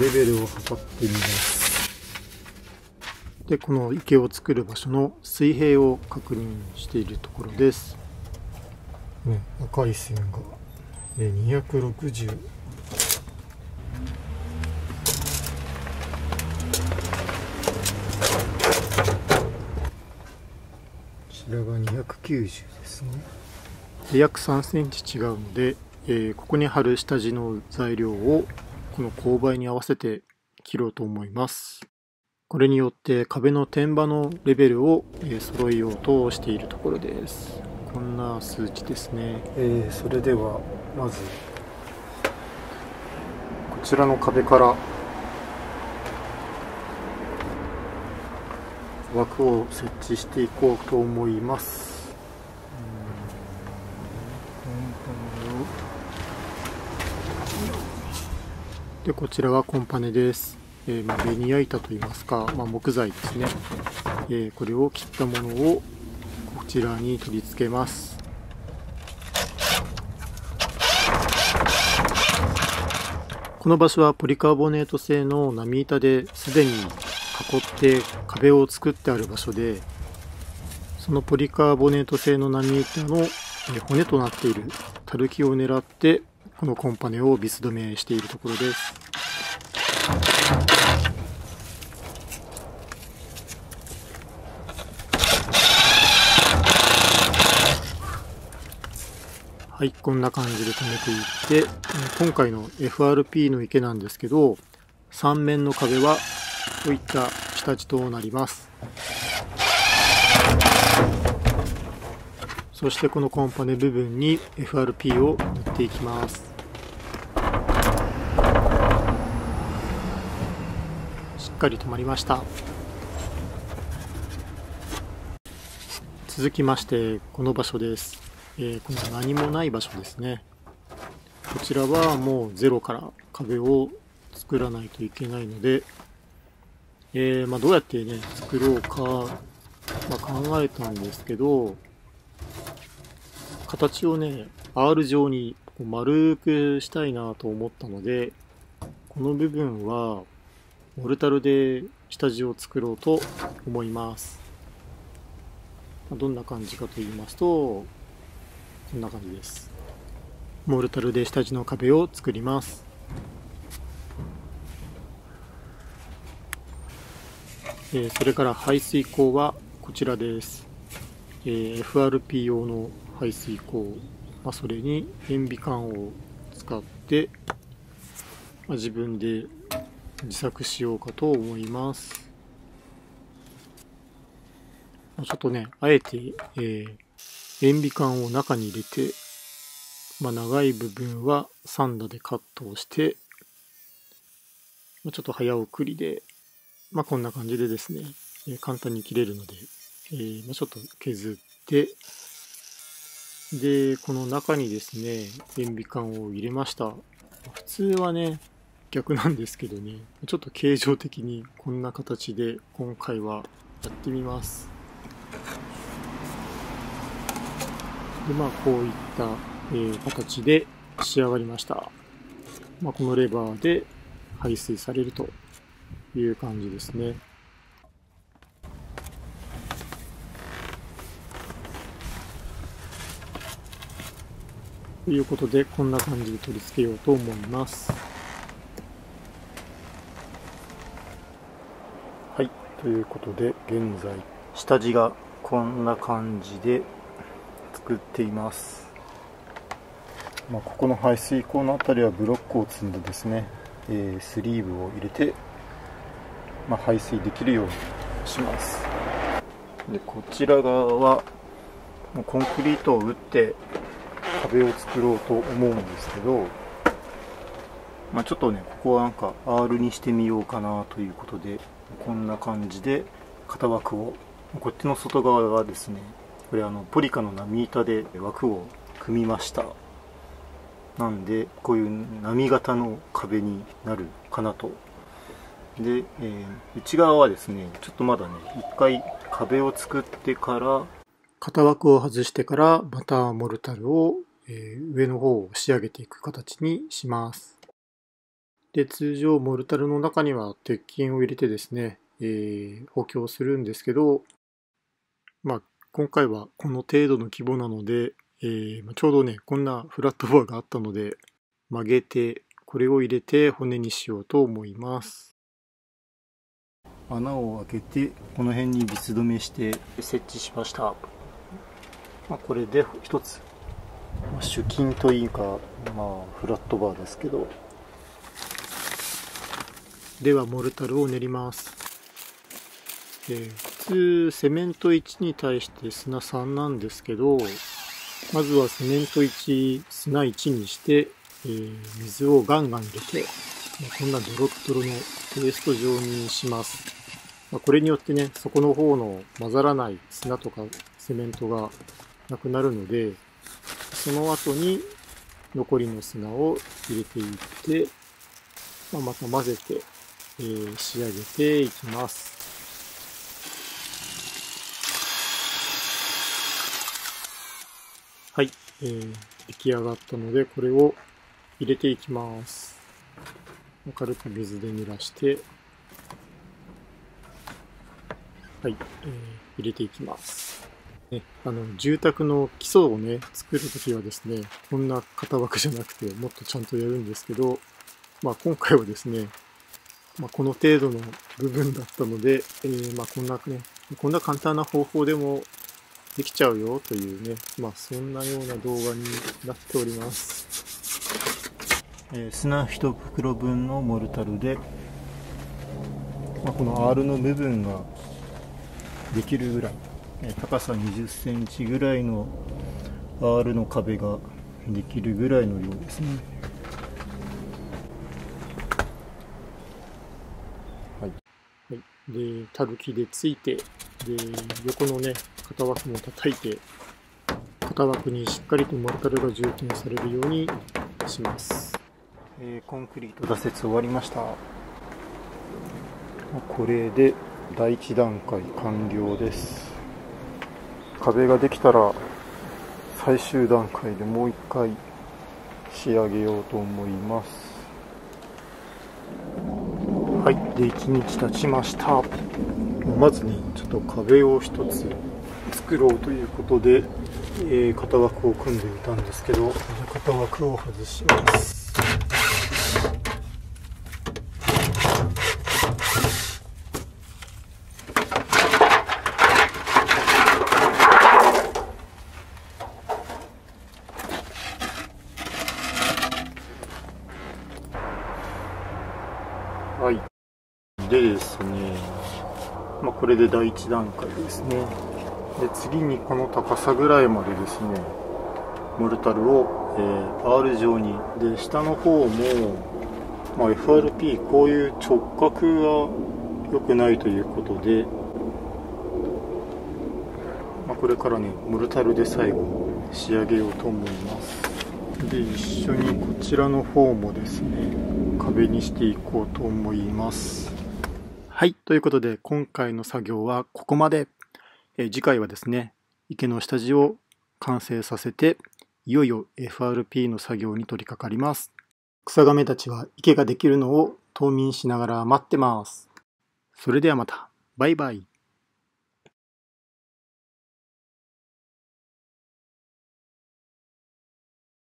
レベルを測ってみます。でこの池を作る場所の水平を確認しているところです。ね赤い線が260こちらが290ですね。約3センチ違うので、えー、ここに貼る下地の材料をこの勾配に合わせて切ろうと思います。これによって壁の天場のレベルを、え、揃えようとしているところです。こんな数値ですね、えー、それではまずこちらの壁から枠を設置していこうと思います。でこちらはコンパネです、えー、まあ、ベニヤ板といいますか、まあ、木材ですね、えー、これを切ったものをこちらに取り付けます。この場所はポリカーボネート製の波板ですでに囲って壁を作ってある場所でそのポリカーボネート製の波板の骨となっているたるきを狙ってこのコンパネをビス止めしているところです。はい、こんな感じで止めていって、今回の FRP の池なんですけど、3面の壁はこういった下地となります。そしてこのコンパネ部分に FRP を塗っていきますしっかり止まりました。続きましてこの場所です、えー、この何もない場所ですね。こちらはもうゼロから壁を作らないといけないのでえー、まあ、どうやってね、作ろうか、まあ、考えたんですけど、形をね、R 状に丸くしたいなと思ったので、この部分は、モルタルで下地を作ろうと思います。どんな感じかと言いますと、こんな感じです。モルタルで下地の壁を作ります。えー、それから排水口はこちらです、えー、FRP 用の排水口、まあ、それに塩ビ管を使って、まあ、自分で自作しようかと思いますちょっとねあえて、えー、塩ビ管を中に入れて、まあ、長い部分はサンダでカットをしてちょっと早送りでまあこんな感じでですね、えー、簡単に切れるので、えー、ま、ちょっと削って、で、この中にですね、塩ビ管を入れました。普通はね、逆なんですけどね、ちょっと形状的にこんな形で今回はやってみます。で、まあこういった、えー、形で仕上がりました。まあ、このレバーで排水されるという感じですね。ということで、こんな感じで取り付けようと思います。はい、ということで、現在、下地がこんな感じで作っています。まあ、ここの排水口の辺りはブロックを積んでですね、えー、スリーブを入れてまあ、排水できるようにしますでこちら側はもうコンクリートを打って壁を作ろうと思うんですけど、まあ、ちょっとねここはなんか R にしてみようかなということでこんな感じで型枠をこっちの外側はですねこれあのポリカの波板で枠を組みました。なんでこういう波型の壁になるかなと。で、えー、内側はですねちょっとまだね一回壁を作ってから型枠を外してからまたモルタルを、え、上の方を仕上げていく形にします。で通常モルタルの中には鉄筋を入れてですね、えー、補強するんですけど、まあ、今回はこの程度の規模なので、えー、ちょうどねこんなフラットバーがあったので曲げてこれを入れて骨にしようと思います。穴を開けてこの辺にビス止めして設置しました、まあ、これで一つ、まあ、主筋というか、まあ、フラットバーですけどではモルタルを練ります、えー、普通セメント1に対して砂3なんですけどまずはセメント1砂1にしてえー、水をガンガン入れて、こんなドロッドロのペースト状にします。ま、これによってね、底の方の混ざらない砂とかセメントがなくなるので、その後に残りの砂を入れていって、まあ、また混ぜて、えー、仕上げていきます。はい、えー、出来上がったので、これを入れていきます。軽く水で濡らして、はい、えー、入れていきます。ね、あの住宅の基礎をね作るときはですねこんな型枠じゃなくてもっとちゃんとやるんですけど、まあ、今回はですね、まあ、この程度の部分だったので、えー、まあ、こんなねこんな簡単な方法でもできちゃうよというね、まあ、そんなような動画になっております。えー、砂1袋分のモルタルで、まあ、この R の部分ができるぐらい、え、高さ2 0センチぐらいの R の壁ができるぐらいの量ですねはい、はい、でたるきでついてで横のね型枠も叩いて型枠にしっかりとモルタルが充填されるようにします。えー、コンクリート打設終わりました。これで第1段階完了です。壁ができたら最終段階でもう一回仕上げようと思います。はい。で1日経ちました。まずねちょっと壁を1つ作ろうということで、えー、型枠を組んでいたんですけど型枠を外しますはいでですねまあこれで第1段階ですね。で次にこの高さぐらいまでですねモルタルを、えー、R 状に。で下の方も、まあ、FRP こういう直角が良くないということで、まあ、これからねモルタルで最後仕上げようと思います。で一緒にこちらの方もですね壁にしていこうと思います。はいということで今回の作業はここまで。え次回はですね池の下地を完成させていよいよ FRP の作業に取り掛かります。草亀たちは池ができるのを冬眠しながら待ってます。それではまた。バイバイ。